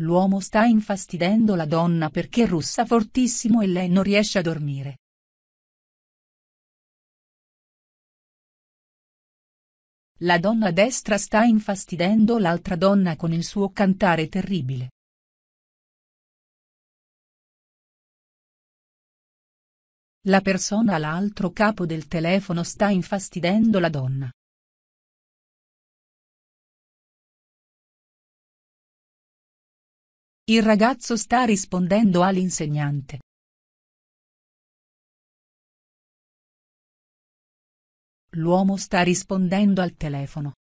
L'uomo sta infastidendo la donna perché russa fortissimo e lei non riesce a dormire. La donna destra sta infastidendo l'altra donna con il suo cantare terribile. La persona all'altro capo del telefono sta infastidendo la donna. Il ragazzo sta rispondendo all'insegnante. L'uomo sta rispondendo al telefono.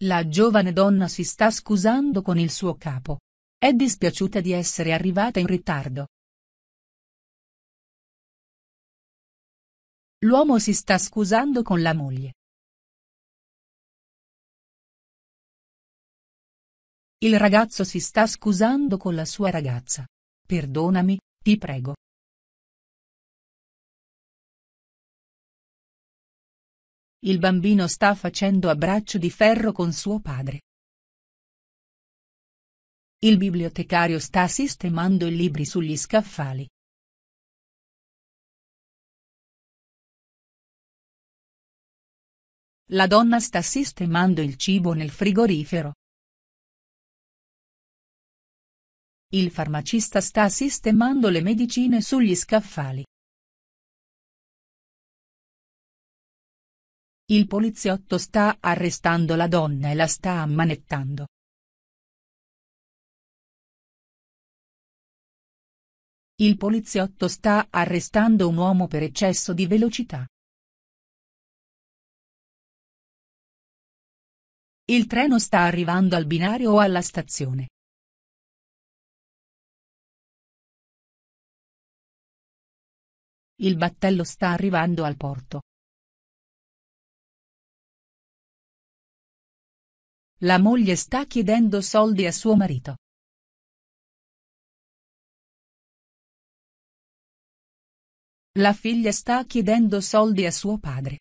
La giovane donna si sta scusando con il suo capo. È dispiaciuta di essere arrivata in ritardo. L'uomo si sta scusando con la moglie. Il ragazzo si sta scusando con la sua ragazza. Perdonami, ti prego. Il bambino sta facendo a braccio di ferro con suo padre. Il bibliotecario sta sistemando i libri sugli scaffali. La donna sta sistemando il cibo nel frigorifero. Il farmacista sta sistemando le medicine sugli scaffali. Il poliziotto sta arrestando la donna e la sta ammanettando. Il poliziotto sta arrestando un uomo per eccesso di velocità. Il treno sta arrivando al binario o alla stazione. Il battello sta arrivando al porto. La moglie sta chiedendo soldi a suo marito. La figlia sta chiedendo soldi a suo padre.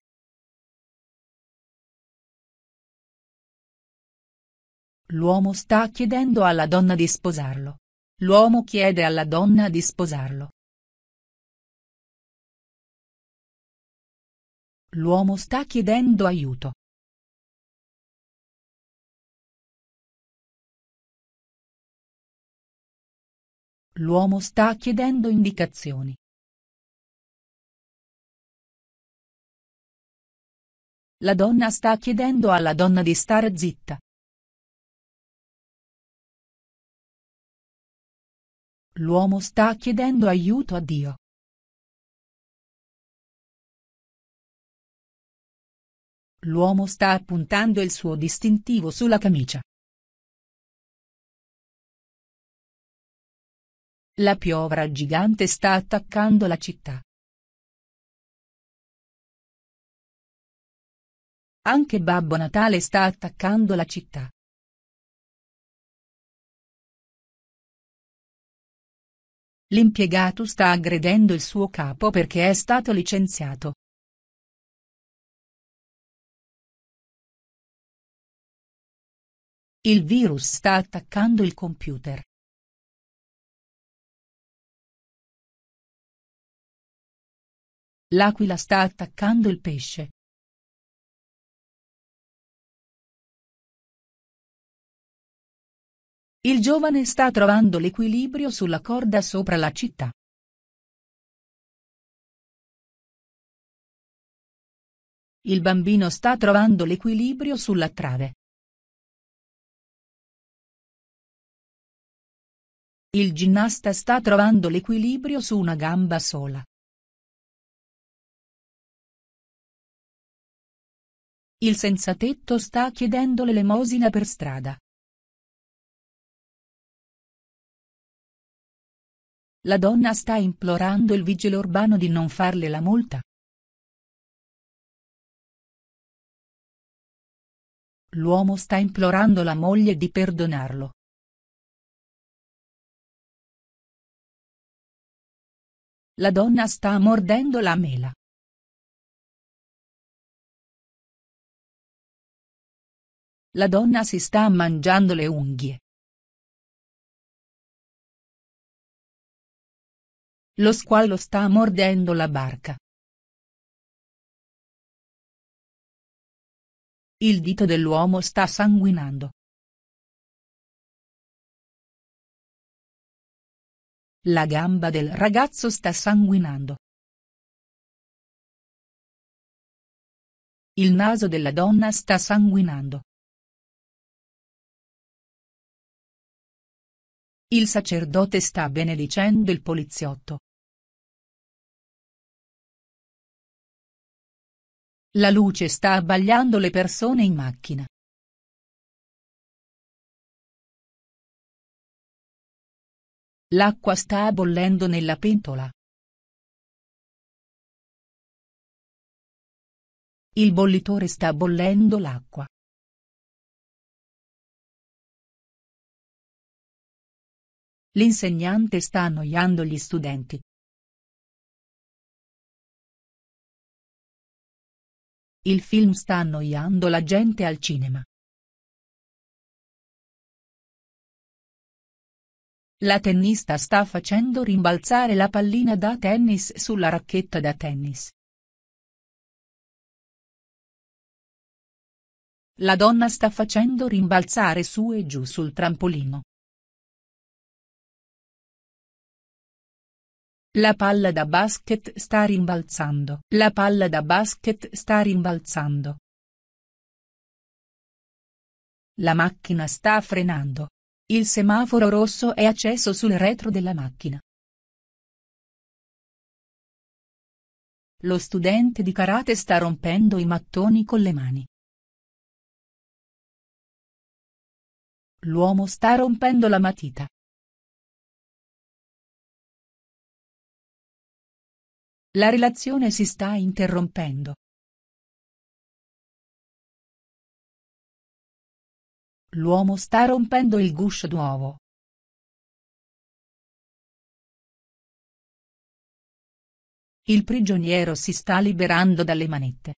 L'uomo sta chiedendo alla donna di sposarlo. L'uomo chiede alla donna di sposarlo. L'uomo sta chiedendo aiuto. L'uomo sta chiedendo indicazioni. La donna sta chiedendo alla donna di stare zitta. L'uomo sta chiedendo aiuto a Dio. L'uomo sta appuntando il suo distintivo sulla camicia. La piovra gigante sta attaccando la città. Anche Babbo Natale sta attaccando la città. L'impiegato sta aggredendo il suo capo perché è stato licenziato. Il virus sta attaccando il computer. L'aquila sta attaccando il pesce. Il giovane sta trovando l'equilibrio sulla corda sopra la città. Il bambino sta trovando l'equilibrio sulla trave. Il ginnasta sta trovando l'equilibrio su una gamba sola. Il senzatetto sta chiedendo l'elemosina per strada. La donna sta implorando il vigile urbano di non farle la multa. L'uomo sta implorando la moglie di perdonarlo. La donna sta mordendo la mela. La donna si sta mangiando le unghie. Lo squalo sta mordendo la barca. Il dito dell'uomo sta sanguinando. La gamba del ragazzo sta sanguinando. Il naso della donna sta sanguinando. Il sacerdote sta benedicendo il poliziotto. La luce sta abbagliando le persone in macchina. L'acqua sta bollendo nella pentola. Il bollitore sta bollendo l'acqua. L'insegnante sta annoiando gli studenti. Il film sta annoiando la gente al cinema. La tennista sta facendo rimbalzare la pallina da tennis sulla racchetta da tennis. La donna sta facendo rimbalzare su e giù sul trampolino. La palla da basket sta rimbalzando. La palla da basket sta rimbalzando. La macchina sta frenando. Il semaforo rosso è acceso sul retro della macchina. Lo studente di karate sta rompendo i mattoni con le mani. L'uomo sta rompendo la matita. La relazione si sta interrompendo. L'uomo sta rompendo il guscio d'uovo. Il prigioniero si sta liberando dalle manette.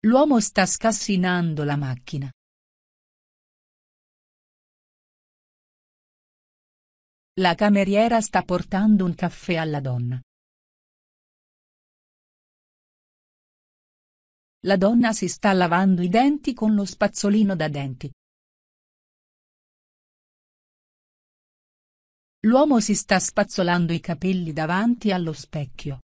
L'uomo sta scassinando la macchina. La cameriera sta portando un caffè alla donna. La donna si sta lavando i denti con lo spazzolino da denti. L'uomo si sta spazzolando i capelli davanti allo specchio.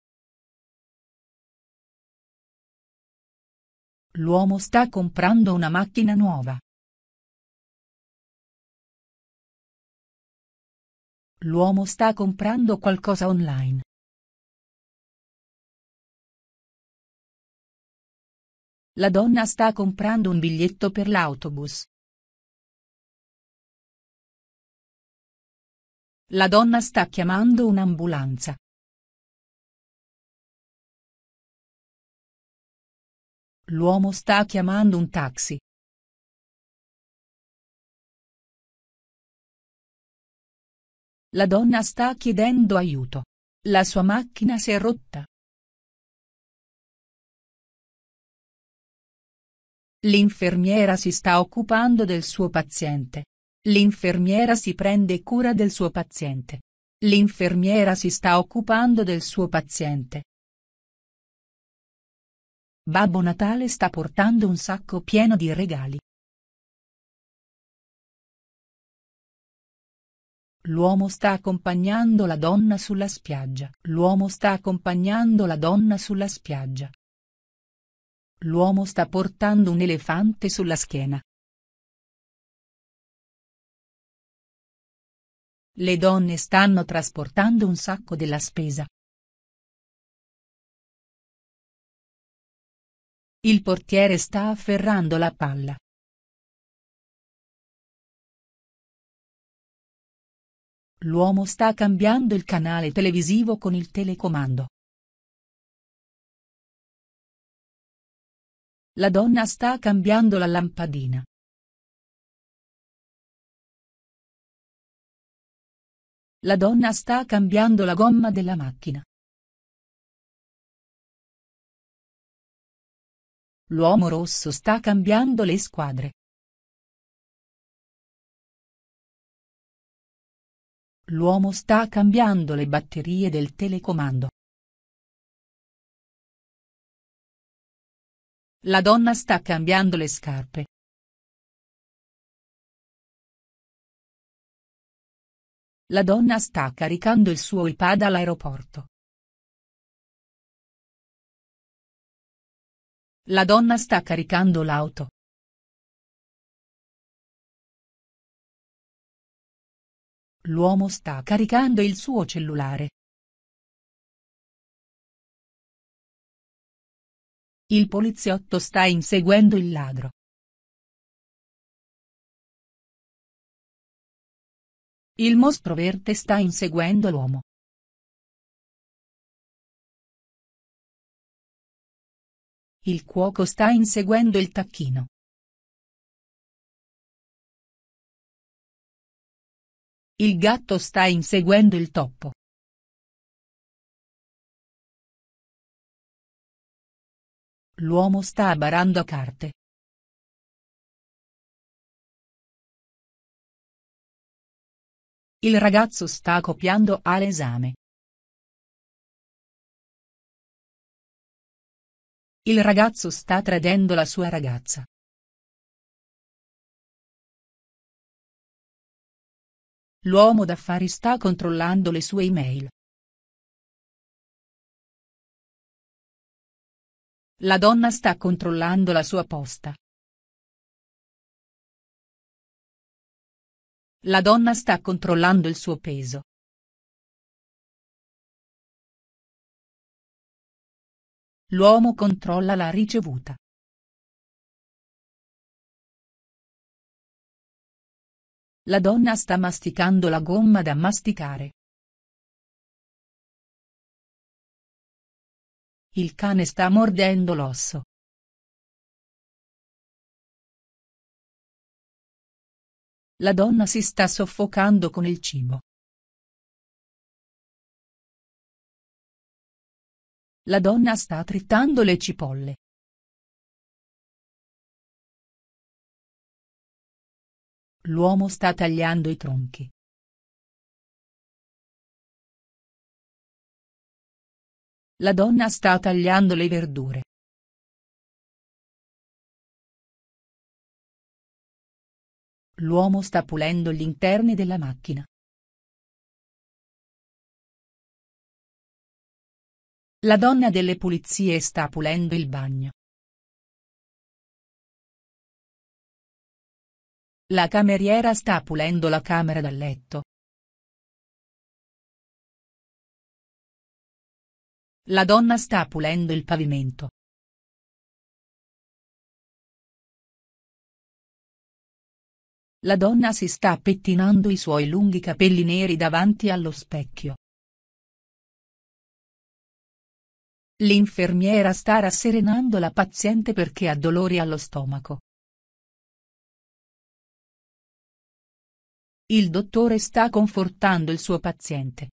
L'uomo sta comprando una macchina nuova. L'uomo sta comprando qualcosa online. La donna sta comprando un biglietto per l'autobus. La donna sta chiamando un'ambulanza. L'uomo sta chiamando un taxi. La donna sta chiedendo aiuto. La sua macchina si è rotta. L'infermiera si sta occupando del suo paziente. L'infermiera si prende cura del suo paziente. L'infermiera si sta occupando del suo paziente. Babbo Natale sta portando un sacco pieno di regali. L'uomo sta accompagnando la donna sulla spiaggia. L'uomo sta accompagnando la donna sulla spiaggia. L'uomo sta portando un elefante sulla schiena. Le donne stanno trasportando un sacco della spesa. Il portiere sta afferrando la palla. L'uomo sta cambiando il canale televisivo con il telecomando. La donna sta cambiando la lampadina. La donna sta cambiando la gomma della macchina. L'uomo rosso sta cambiando le squadre. L'uomo sta cambiando le batterie del telecomando. La donna sta cambiando le scarpe. La donna sta caricando il suo iPad all'aeroporto. La donna sta caricando l'auto. L'uomo sta caricando il suo cellulare. Il poliziotto sta inseguendo il ladro. Il mostro verde sta inseguendo l'uomo. Il cuoco sta inseguendo il tacchino. Il gatto sta inseguendo il topo. L'uomo sta barando a carte. Il ragazzo sta copiando all'esame. Il ragazzo sta tradendo la sua ragazza. L'uomo d'affari sta controllando le sue email. La donna sta controllando la sua posta. La donna sta controllando il suo peso. L'uomo controlla la ricevuta. La donna sta masticando la gomma da masticare. Il cane sta mordendo l'osso. La donna si sta soffocando con il cibo. La donna sta tritando le cipolle. L'uomo sta tagliando i tronchi. La donna sta tagliando le verdure. L'uomo sta pulendo gli interni della macchina. La donna delle pulizie sta pulendo il bagno. La cameriera sta pulendo la camera da letto. La donna sta pulendo il pavimento. La donna si sta pettinando i suoi lunghi capelli neri davanti allo specchio. L'infermiera sta rasserenando la paziente perché ha dolori allo stomaco. Il dottore sta confortando il suo paziente.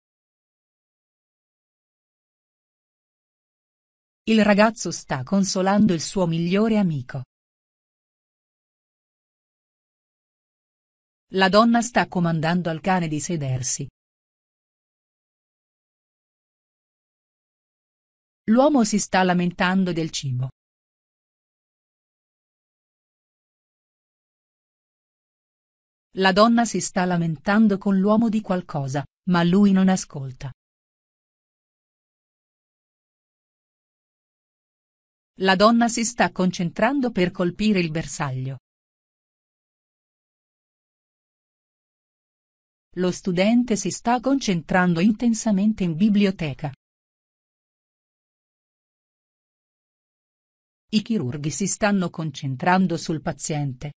Il ragazzo sta consolando il suo migliore amico. La donna sta comandando al cane di sedersi. L'uomo si sta lamentando del cibo. La donna si sta lamentando con l'uomo di qualcosa, ma lui non ascolta. La donna si sta concentrando per colpire il bersaglio. Lo studente si sta concentrando intensamente in biblioteca. I chirurghi si stanno concentrando sul paziente.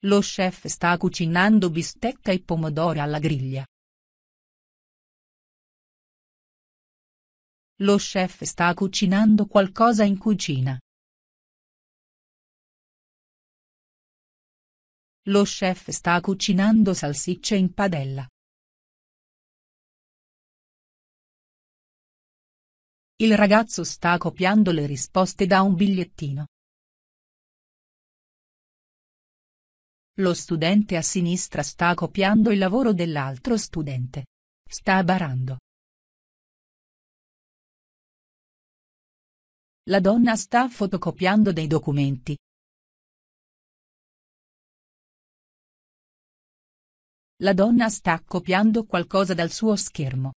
Lo chef sta cucinando bistecca e pomodori alla griglia. Lo chef sta cucinando qualcosa in cucina. Lo chef sta cucinando salsicce in padella. Il ragazzo sta copiando le risposte da un bigliettino. Lo studente a sinistra sta copiando il lavoro dell'altro studente. Sta barando. La donna sta fotocopiando dei documenti. La donna sta copiando qualcosa dal suo schermo.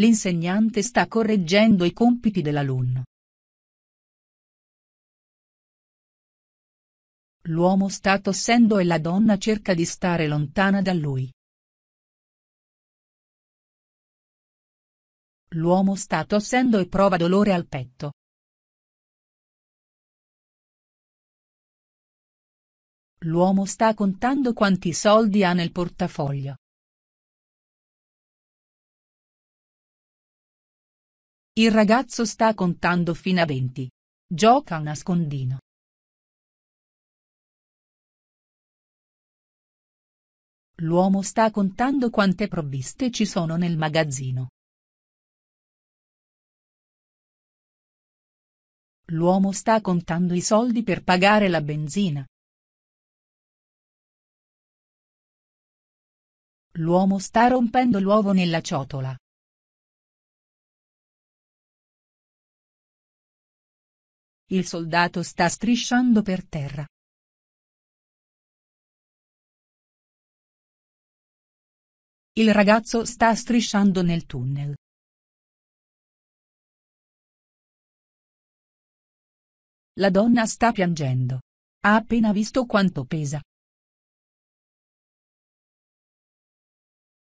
L'insegnante sta correggendo i compiti dell'alunno. L'uomo sta tossendo e la donna cerca di stare lontana da lui. L'uomo sta tossendo e prova dolore al petto. L'uomo sta contando quanti soldi ha nel portafoglio. Il ragazzo sta contando fino a 20. Gioca a nascondino. L'uomo sta contando quante provviste ci sono nel magazzino. L'uomo sta contando i soldi per pagare la benzina. L'uomo sta rompendo l'uovo nella ciotola. Il soldato sta strisciando per terra. Il ragazzo sta strisciando nel tunnel. La donna sta piangendo. Ha appena visto quanto pesa.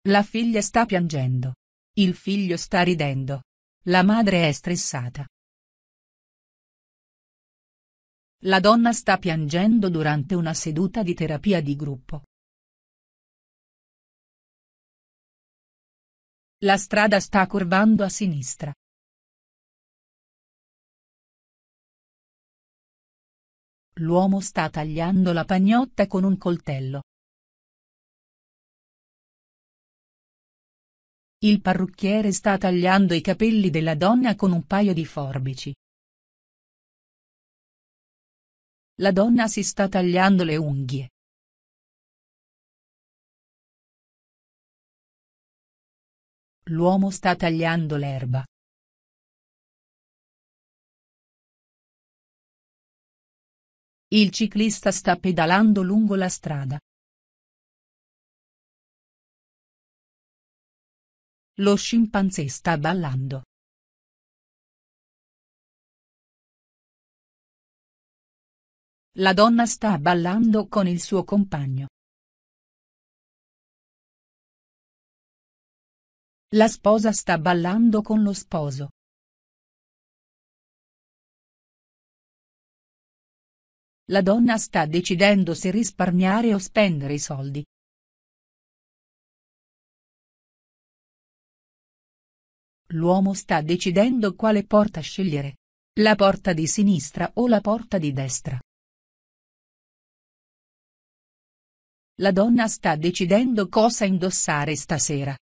La figlia sta piangendo. Il figlio sta ridendo. La madre è stressata. La donna sta piangendo durante una seduta di terapia di gruppo. La strada sta curvando a sinistra. L'uomo sta tagliando la pagnotta con un coltello. Il parrucchiere sta tagliando i capelli della donna con un paio di forbici. La donna si sta tagliando le unghie. L'uomo sta tagliando l'erba. Il ciclista sta pedalando lungo la strada. Lo scimpanzé sta ballando. La donna sta ballando con il suo compagno. La sposa sta ballando con lo sposo. La donna sta decidendo se risparmiare o spendere i soldi. L'uomo sta decidendo quale porta scegliere. La porta di sinistra o la porta di destra. La donna sta decidendo cosa indossare stasera.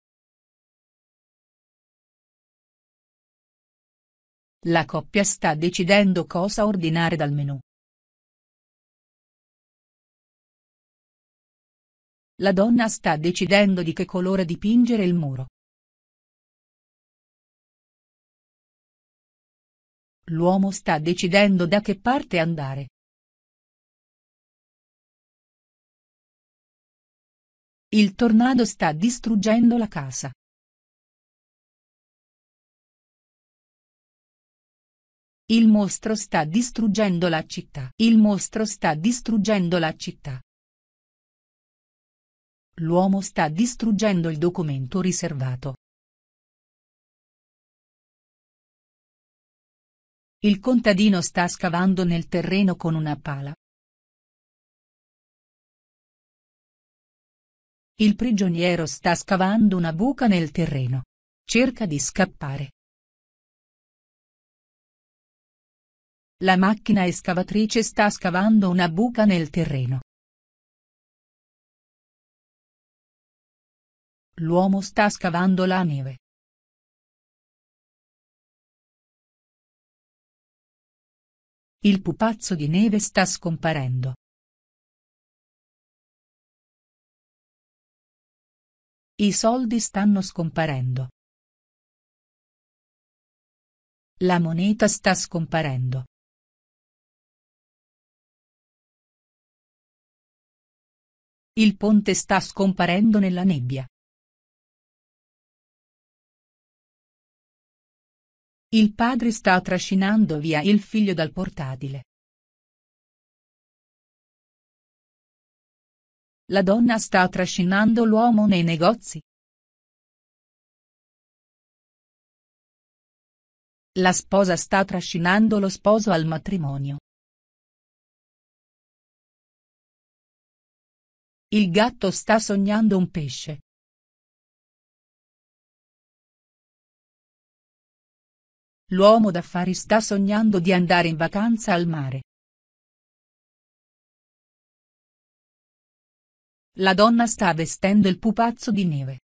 La coppia sta decidendo cosa ordinare dal menù. La donna sta decidendo di che colore dipingere il muro. L'uomo sta decidendo da che parte andare. Il tornado sta distruggendo la casa. Il mostro sta distruggendo la città. Il mostro sta distruggendo la città. L'uomo sta distruggendo il documento riservato. Il contadino sta scavando nel terreno con una pala. Il prigioniero sta scavando una buca nel terreno. Cerca di scappare. La macchina escavatrice sta scavando una buca nel terreno. L'uomo sta scavando la neve. Il pupazzo di neve sta scomparendo. I soldi stanno scomparendo. La moneta sta scomparendo. Il ponte sta scomparendo nella nebbia. Il padre sta trascinando via il figlio dal portatile. La donna sta trascinando l'uomo nei negozi. La sposa sta trascinando lo sposo al matrimonio. Il gatto sta sognando un pesce. L'uomo d'affari sta sognando di andare in vacanza al mare. La donna sta vestendo il pupazzo di neve.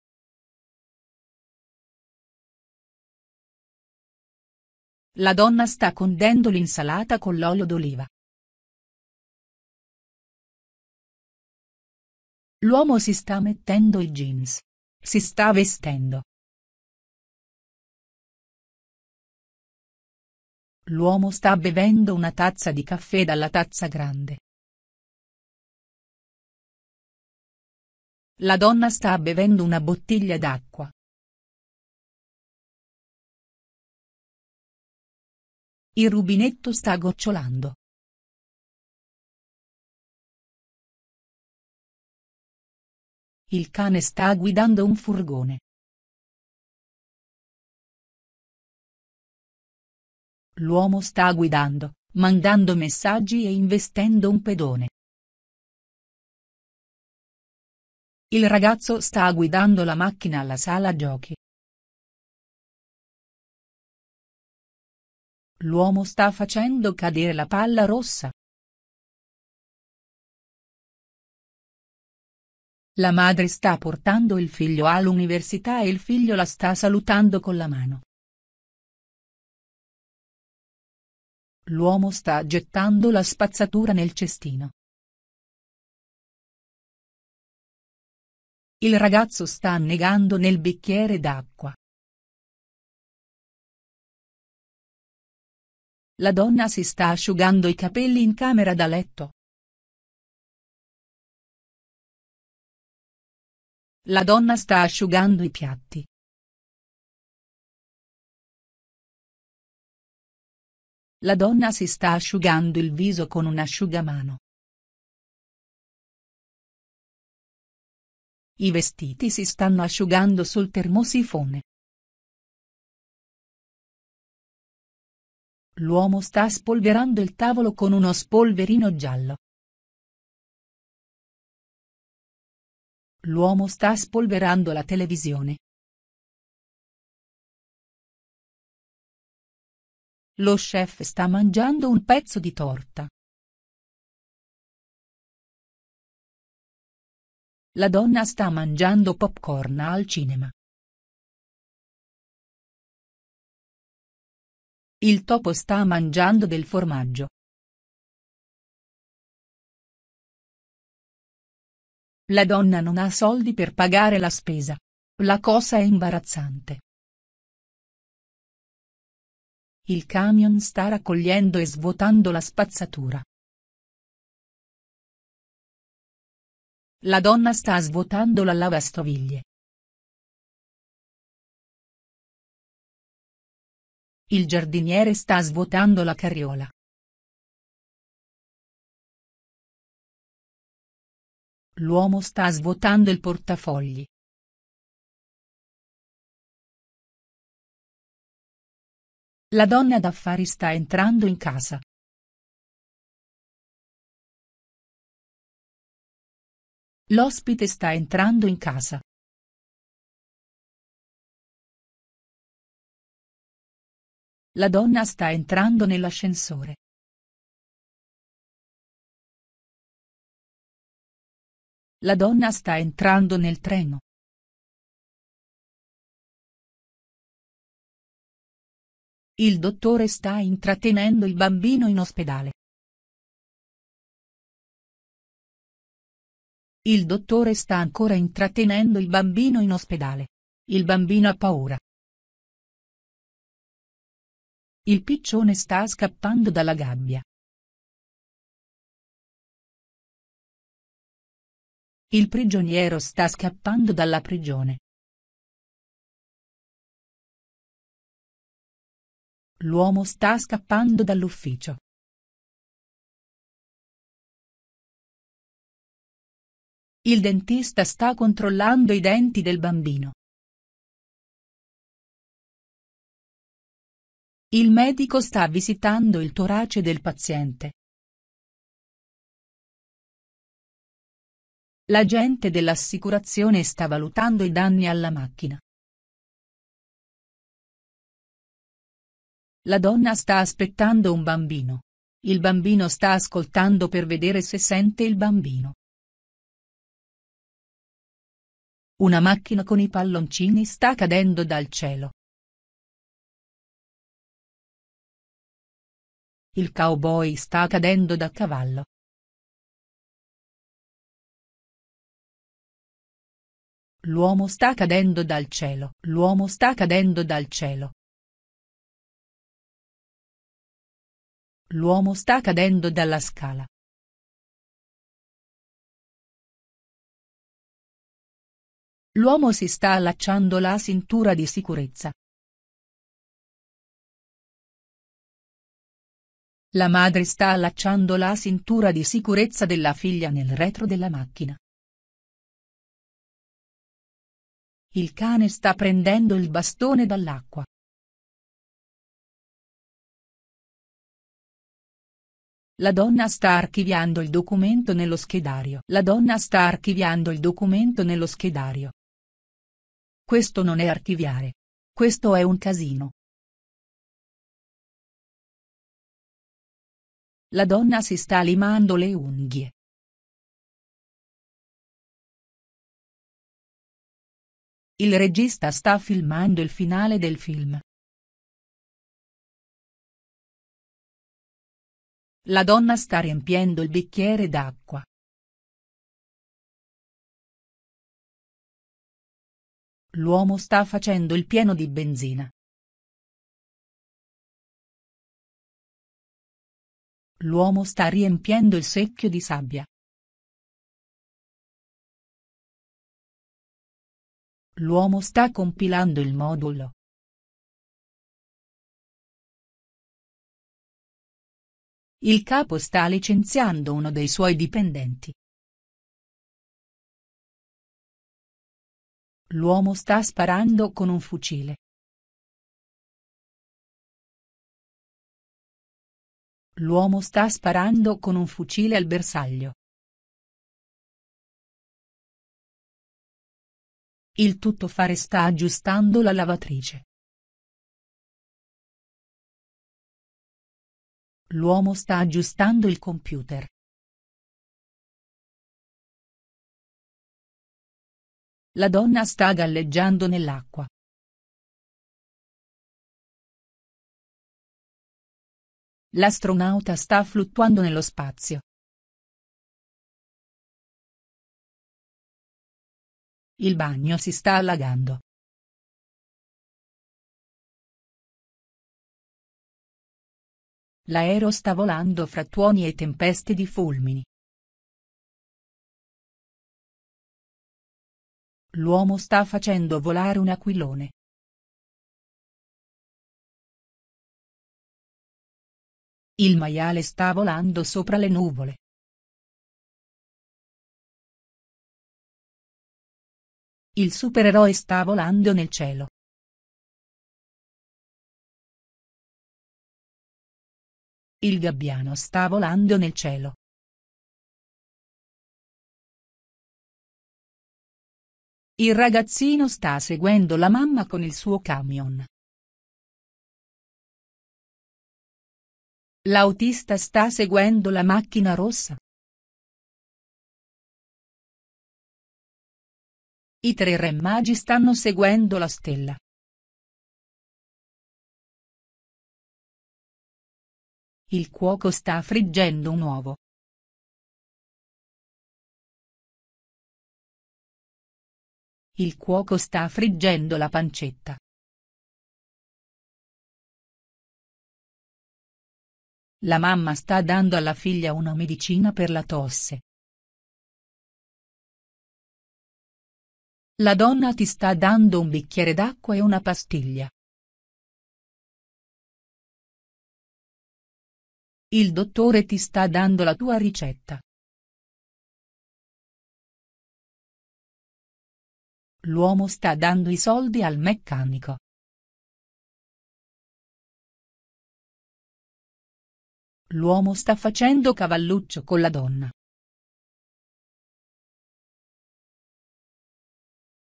La donna sta condendo l'insalata con l'olio d'oliva. L'uomo si sta mettendo i jeans. Si sta vestendo. L'uomo sta bevendo una tazza di caffè dalla tazza grande. La donna sta bevendo una bottiglia d'acqua. Il rubinetto sta gocciolando. Il cane sta guidando un furgone. L'uomo sta guidando, mandando messaggi e investendo un pedone. Il ragazzo sta guidando la macchina alla sala giochi. L'uomo sta facendo cadere la palla rossa. La madre sta portando il figlio all'università e il figlio la sta salutando con la mano. L'uomo sta gettando la spazzatura nel cestino. Il ragazzo sta annegando nel bicchiere d'acqua. La donna si sta asciugando i capelli in camera da letto. La donna sta asciugando i piatti. La donna si sta asciugando il viso con un asciugamano. I vestiti si stanno asciugando sul termosifone. L'uomo sta spolverando il tavolo con uno spolverino giallo. L'uomo sta spolverando la televisione. Lo chef sta mangiando un pezzo di torta. La donna sta mangiando popcorn al cinema. Il topo sta mangiando del formaggio. La donna non ha soldi per pagare la spesa. La cosa è imbarazzante. Il camion sta raccogliendo e svuotando la spazzatura. La donna sta svuotando la lavastoviglie. Il giardiniere sta svuotando la carriola. L'uomo sta svuotando il portafogli. La donna d'affari sta entrando in casa. L'ospite sta entrando in casa. La donna sta entrando nell'ascensore. La donna sta entrando nel treno. Il dottore sta intrattenendo il bambino in ospedale. Il dottore sta ancora intrattenendo il bambino in ospedale. Il bambino ha paura. Il piccione sta scappando dalla gabbia. Il prigioniero sta scappando dalla prigione. L'uomo sta scappando dall'ufficio. Il dentista sta controllando i denti del bambino. Il medico sta visitando il torace del paziente. L'agente dell'assicurazione sta valutando i danni alla macchina. La donna sta aspettando un bambino. Il bambino sta ascoltando per vedere se sente il bambino. Una macchina con i palloncini sta cadendo dal cielo. Il cowboy sta cadendo da cavallo. L'uomo sta cadendo dal cielo. L'uomo sta cadendo dal cielo. L'uomo sta cadendo dalla scala. L'uomo si sta allacciando la cintura di sicurezza. La madre sta allacciando la cintura di sicurezza della figlia nel retro della macchina. Il cane sta prendendo il bastone dall'acqua. La donna sta archiviando il documento nello schedario. La donna sta archiviando il documento nello schedario. Questo non è archiviare. Questo è un casino. La donna si sta limando le unghie. Il regista sta filmando il finale del film. La donna sta riempiendo il bicchiere d'acqua. L'uomo sta facendo il pieno di benzina. L'uomo sta riempiendo il secchio di sabbia. L'uomo sta compilando il modulo. Il capo sta licenziando uno dei suoi dipendenti. L'uomo sta sparando con un fucile. L'uomo sta sparando con un fucile al bersaglio. Il tuttofare sta aggiustando la lavatrice. L'uomo sta aggiustando il computer. La donna sta galleggiando nell'acqua. L'astronauta sta fluttuando nello spazio. Il bagno si sta allagando. L'aereo sta volando fra tuoni e tempeste di fulmini. L'uomo sta facendo volare un aquilone. Il maiale sta volando sopra le nuvole. Il supereroe sta volando nel cielo. Il gabbiano sta volando nel cielo. Il ragazzino sta seguendo la mamma con il suo camion. L'autista sta seguendo la macchina rossa. I tre re magi stanno seguendo la stella. Il cuoco sta friggendo un uovo. Il cuoco sta friggendo la pancetta. La mamma sta dando alla figlia una medicina per la tosse. La donna ti sta dando un bicchiere d'acqua e una pastiglia. Il dottore ti sta dando la tua ricetta. L'uomo sta dando i soldi al meccanico. L'uomo sta facendo cavalluccio con la donna.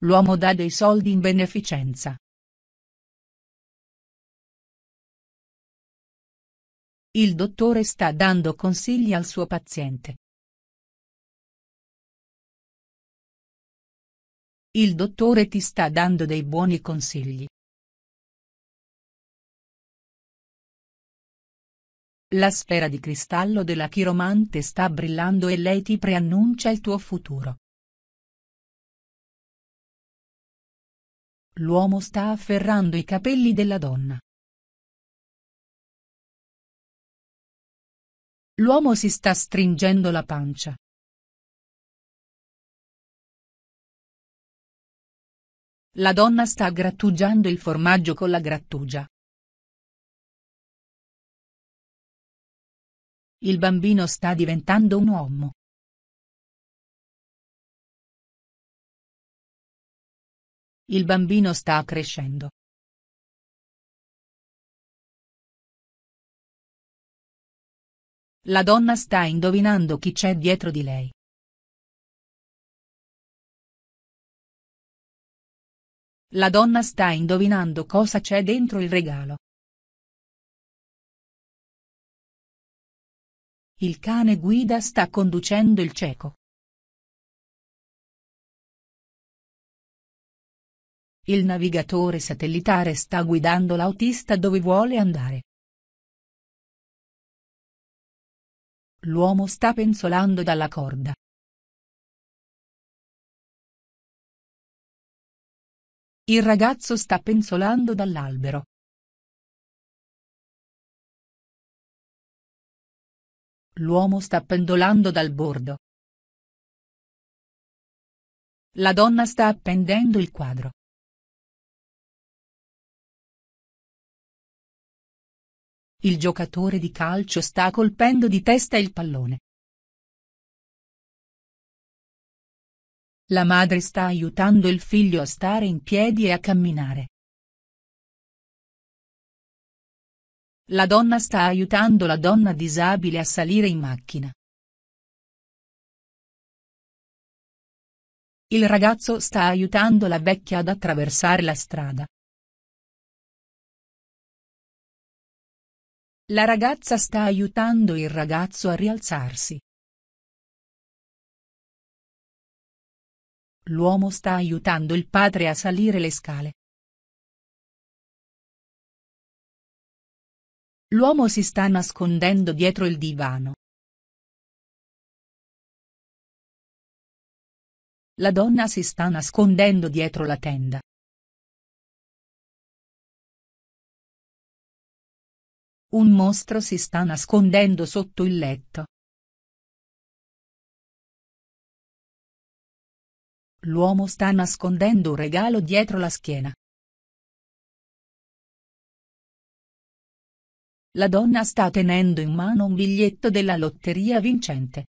L'uomo dà dei soldi in beneficenza. Il dottore sta dando consigli al suo paziente. Il dottore ti sta dando dei buoni consigli. La sfera di cristallo della chiromante sta brillando e lei ti preannuncia il tuo futuro. L'uomo sta afferrando i capelli della donna. L'uomo si sta stringendo la pancia. La donna sta grattugiando il formaggio con la grattugia. Il bambino sta diventando un uomo. Il bambino sta crescendo. La donna sta indovinando chi c'è dietro di lei. La donna sta indovinando cosa c'è dentro il regalo. Il cane guida sta conducendo il cieco. Il navigatore satellitare sta guidando l'autista dove vuole andare. L'uomo sta penzolando dalla corda. Il ragazzo sta penzolando dall'albero. L'uomo sta pendolando dal bordo. La donna sta appendendo il quadro. Il giocatore di calcio sta colpendo di testa il pallone. La madre sta aiutando il figlio a stare in piedi e a camminare. La donna sta aiutando la donna disabile a salire in macchina. Il ragazzo sta aiutando la vecchia ad attraversare la strada. La ragazza sta aiutando il ragazzo a rialzarsi. L'uomo sta aiutando il padre a salire le scale. L'uomo si sta nascondendo dietro il divano. La donna si sta nascondendo dietro la tenda. Un mostro si sta nascondendo sotto il letto. L'uomo sta nascondendo un regalo dietro la schiena. La donna sta tenendo in mano un biglietto della lotteria vincente.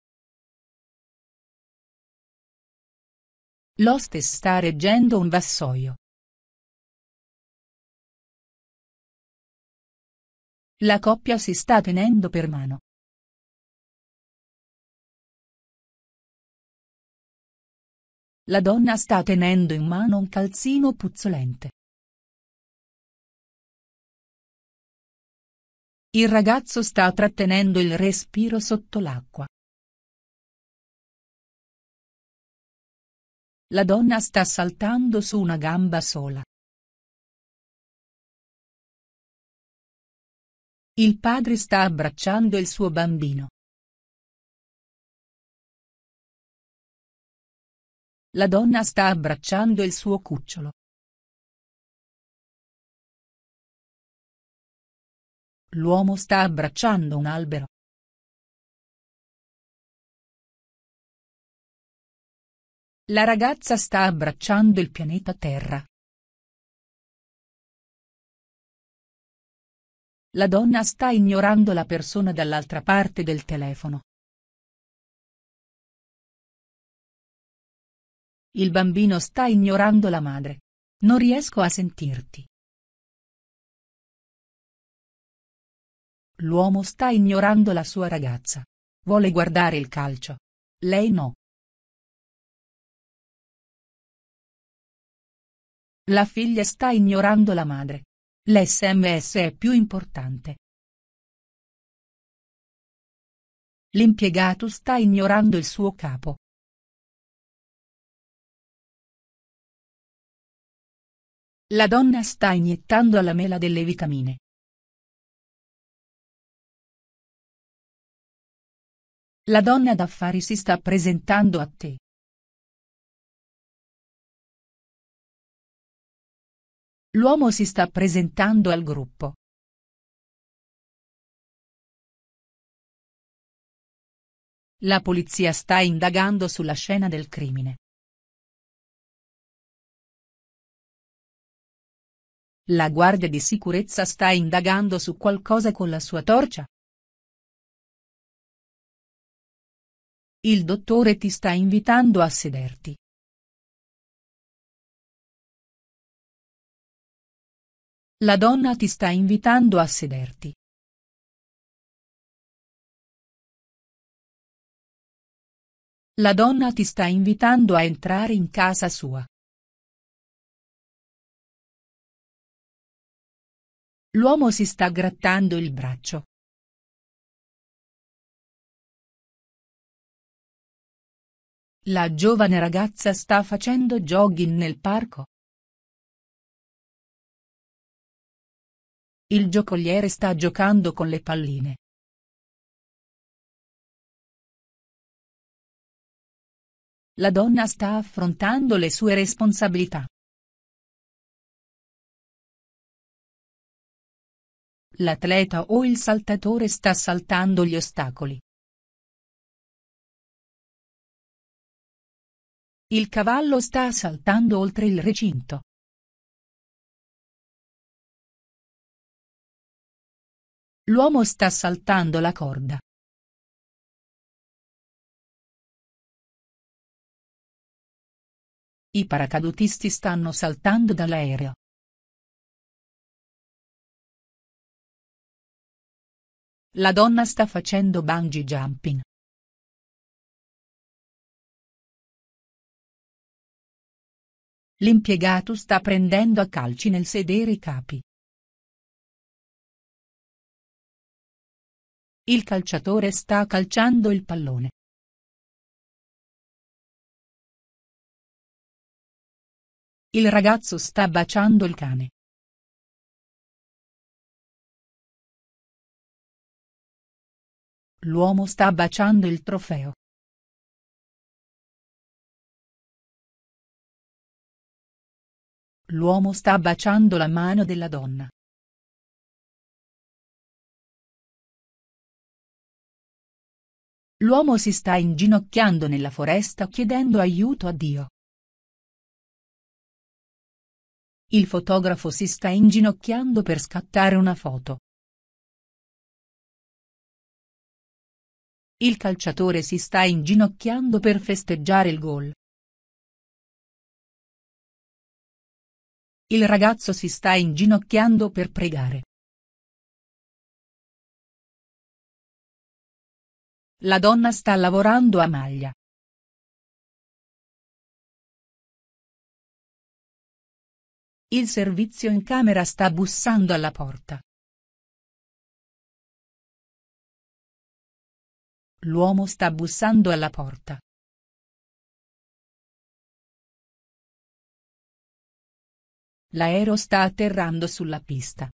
L'hostess sta reggendo un vassoio. La coppia si sta tenendo per mano. La donna sta tenendo in mano un calzino puzzolente. Il ragazzo sta trattenendo il respiro sotto l'acqua. La donna sta saltando su una gamba sola. Il padre sta abbracciando il suo bambino. La donna sta abbracciando il suo cucciolo. L'uomo sta abbracciando un albero. La ragazza sta abbracciando il pianeta Terra. La donna sta ignorando la persona dall'altra parte del telefono. Il bambino sta ignorando la madre. Non riesco a sentirti. L'uomo sta ignorando la sua ragazza. Vuole guardare il calcio. Lei no. La figlia sta ignorando la madre. L'SMS è più importante. L'impiegato sta ignorando il suo capo. La donna sta iniettando alla mela delle vitamine. La donna d'affari si sta presentando a te. L'uomo si sta presentando al gruppo. La polizia sta indagando sulla scena del crimine. La guardia di sicurezza sta indagando su qualcosa con la sua torcia. Il dottore ti sta invitando a sederti. La donna ti sta invitando a sederti. La donna ti sta invitando a entrare in casa sua. L'uomo si sta grattando il braccio. La giovane ragazza sta facendo jogging nel parco. Il giocoliere sta giocando con le palline. La donna sta affrontando le sue responsabilità. L'atleta o il saltatore sta saltando gli ostacoli. Il cavallo sta saltando oltre il recinto. L'uomo sta saltando la corda. I paracadutisti stanno saltando dall'aereo. La donna sta facendo bungee jumping. L'impiegato sta prendendo a calci nel sedere i capi. Il calciatore sta calciando il pallone. Il ragazzo sta baciando il cane. L'uomo sta baciando il trofeo. L'uomo sta baciando la mano della donna. L'uomo si sta inginocchiando nella foresta chiedendo aiuto a Dio. Il fotografo si sta inginocchiando per scattare una foto. Il calciatore si sta inginocchiando per festeggiare il gol. Il ragazzo si sta inginocchiando per pregare. La donna sta lavorando a maglia. Il servizio in camera sta bussando alla porta. L'uomo sta bussando alla porta. L'aereo sta atterrando sulla pista.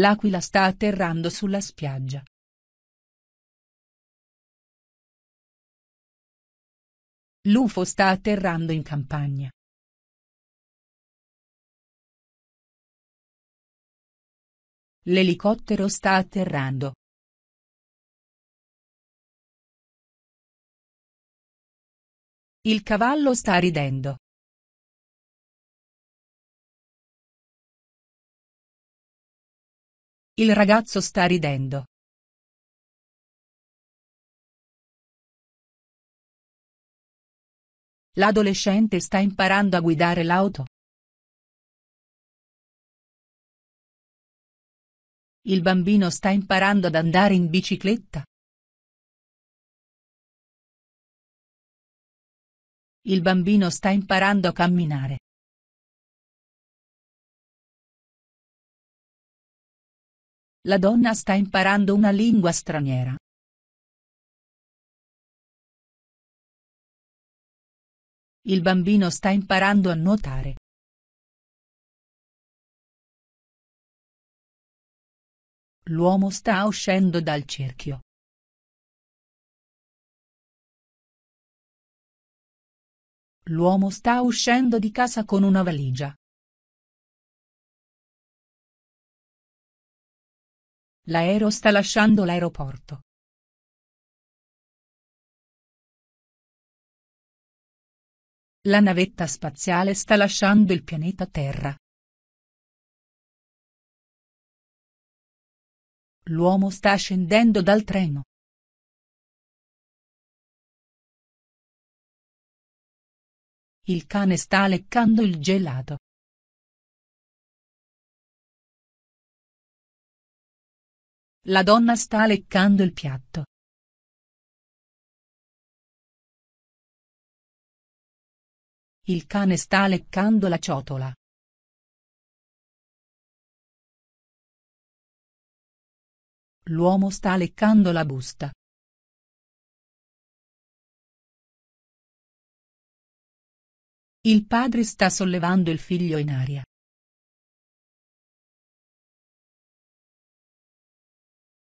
L'aquila sta atterrando sulla spiaggia. L'UFO sta atterrando in campagna. L'elicottero sta atterrando. Il cavallo sta ridendo. Il ragazzo sta ridendo. L'adolescente sta imparando a guidare l'auto. Il bambino sta imparando ad andare in bicicletta. Il bambino sta imparando a camminare. La donna sta imparando una lingua straniera. Il bambino sta imparando a nuotare. L'uomo sta uscendo dal cerchio. L'uomo sta uscendo di casa con una valigia. L'aereo sta lasciando l'aeroporto. La navetta spaziale sta lasciando il pianeta Terra. L'uomo sta scendendo dal treno. Il cane sta leccando il gelato. La donna sta leccando il piatto. Il cane sta leccando la ciotola. L'uomo sta leccando la busta. Il padre sta sollevando il figlio in aria.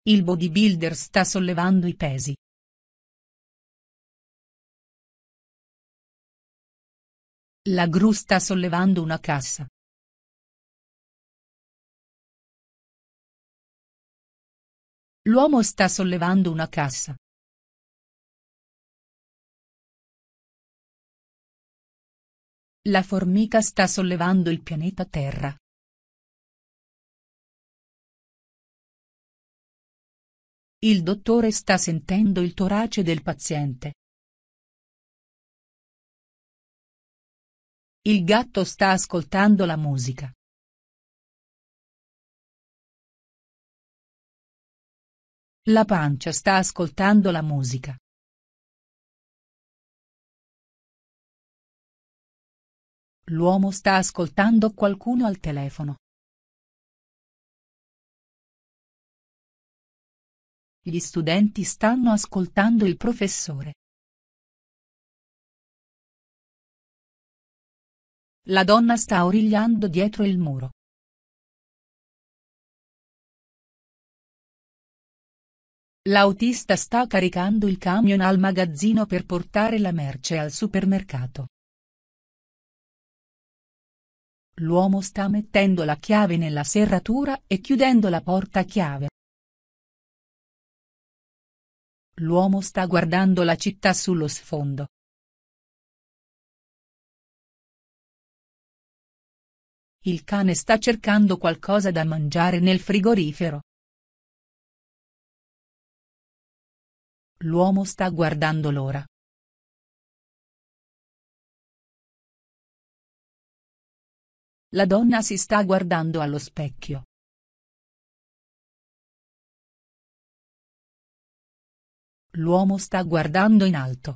Il bodybuilder sta sollevando i pesi. La gru sta sollevando una cassa. L'uomo sta sollevando una cassa. La formica sta sollevando il pianeta Terra. Il dottore sta sentendo il torace del paziente. Il gatto sta ascoltando la musica. La pancia sta ascoltando la musica. L'uomo sta ascoltando qualcuno al telefono. Gli studenti stanno ascoltando il professore. La donna sta origliando dietro il muro. L'autista sta caricando il camion al magazzino per portare la merce al supermercato. L'uomo sta mettendo la chiave nella serratura e chiudendo la porta a chiave. L'uomo sta guardando la città sullo sfondo. Il cane sta cercando qualcosa da mangiare nel frigorifero. L'uomo sta guardando l'ora. La donna si sta guardando allo specchio. L'uomo sta guardando in alto.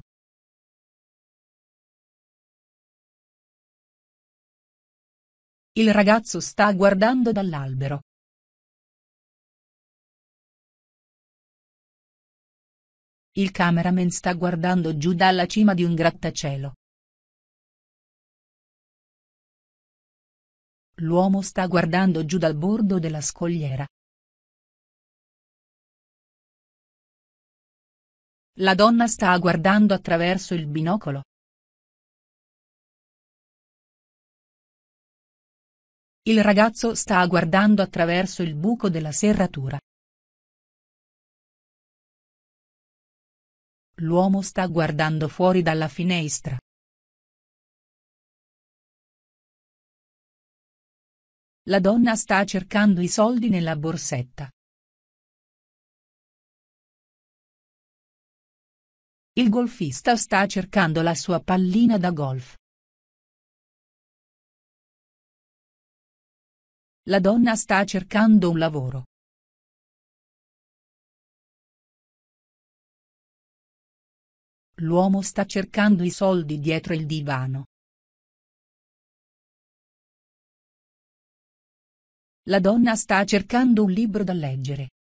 Il ragazzo sta guardando dall'albero. Il cameraman sta guardando giù dalla cima di un grattacielo. L'uomo sta guardando giù dal bordo della scogliera. La donna sta guardando attraverso il binocolo. Il ragazzo sta guardando attraverso il buco della serratura. L'uomo sta guardando fuori dalla finestra. La donna sta cercando i soldi nella borsetta. Il golfista sta cercando la sua pallina da golf. La donna sta cercando un lavoro. L'uomo sta cercando i soldi dietro il divano. La donna sta cercando un libro da leggere.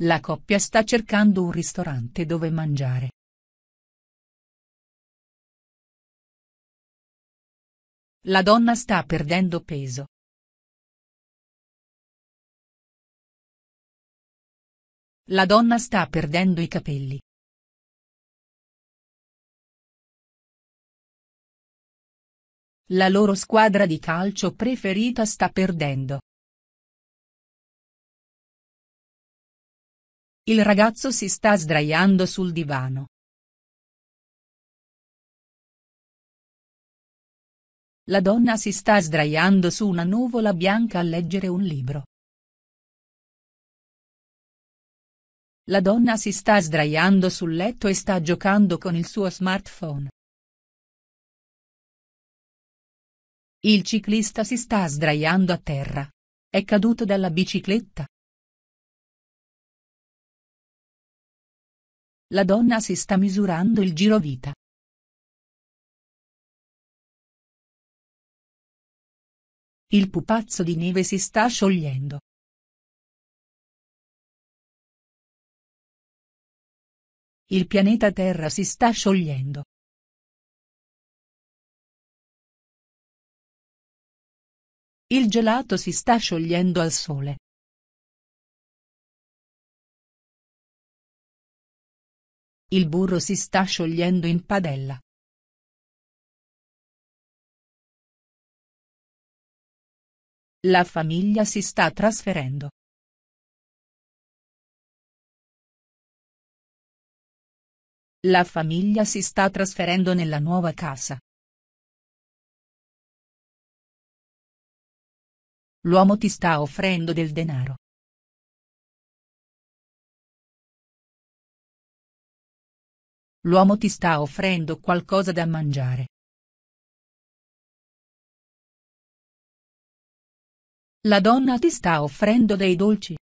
La coppia sta cercando un ristorante dove mangiare. La donna sta perdendo peso. La donna sta perdendo i capelli. La loro squadra di calcio preferita sta perdendo. Il ragazzo si sta sdraiando sul divano. La donna si sta sdraiando su una nuvola bianca a leggere un libro. La donna si sta sdraiando sul letto e sta giocando con il suo smartphone. Il ciclista si sta sdraiando a terra. È caduto dalla bicicletta. La donna si sta misurando il girovita. Il pupazzo di neve si sta sciogliendo. Il pianeta Terra si sta sciogliendo. Il gelato si sta sciogliendo al sole. Il burro si sta sciogliendo in padella. La famiglia si sta trasferendo. La famiglia si sta trasferendo nella nuova casa. L'uomo ti sta offrendo del denaro. L'uomo ti sta offrendo qualcosa da mangiare. La donna ti sta offrendo dei dolci.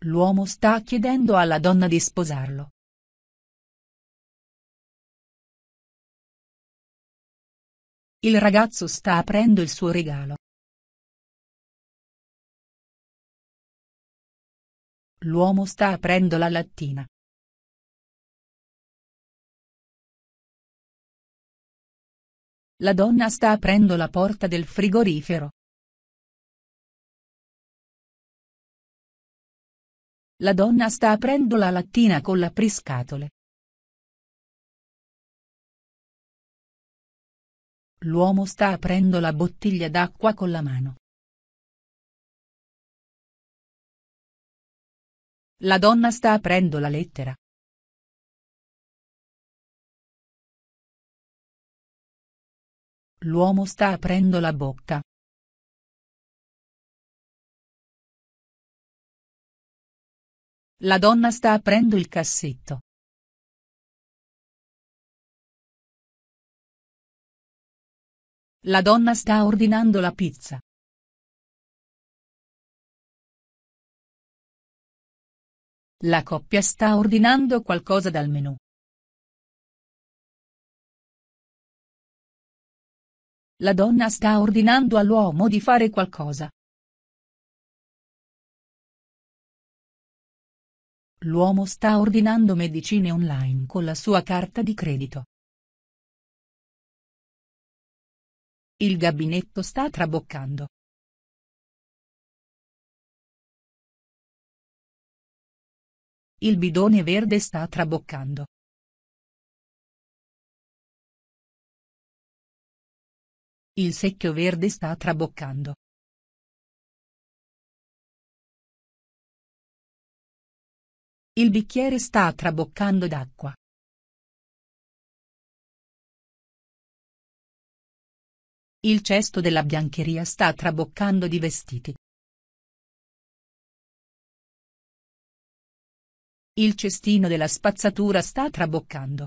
L'uomo sta chiedendo alla donna di sposarlo. Il ragazzo sta aprendo il suo regalo. L'uomo sta aprendo la lattina. La donna sta aprendo la porta del frigorifero. La donna sta aprendo la lattina con l'apriscatole. L'uomo sta aprendo la bottiglia d'acqua con la mano. La donna sta aprendo la lettera. L'uomo sta aprendo la bocca. La donna sta aprendo il cassetto. La donna sta ordinando la pizza. La coppia sta ordinando qualcosa dal menù. La donna sta ordinando all'uomo di fare qualcosa. L'uomo sta ordinando medicine online con la sua carta di credito. Il gabinetto sta traboccando. Il bidone verde sta traboccando. Il secchio verde sta traboccando. Il bicchiere sta traboccando d'acqua. Il cesto della biancheria sta traboccando di vestiti. Il cestino della spazzatura sta traboccando.